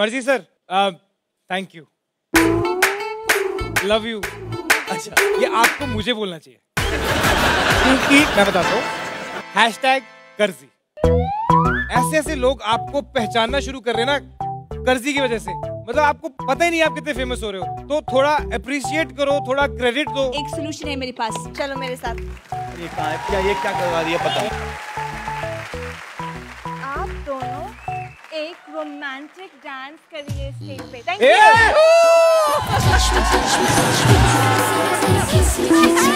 मर्ज़ी sir. Thank you love you अच्छा ये आपको मुझे बोलना चाहिए। क्योंकि मैं बताता हूँ। हैश टैग कर्जी। ऐसे ऐसे लोग आपको पहचानना शुरू कर रहे हैं ना कर्जी की वजह से। मतलब आपको पता ही नहीं आप कितने फ़ेमस हो रहे हो। तो थोड़ा अप्रिशिएट करो थोड़ा क्रेडिट दो। एक सोल्यूशन है मेरे पास। चलो मेरे साथ। ये क्या ये क्या करवा रही है पता आप दोनों एक रोमांटिक डांस करिए स्टेज पे। Thank you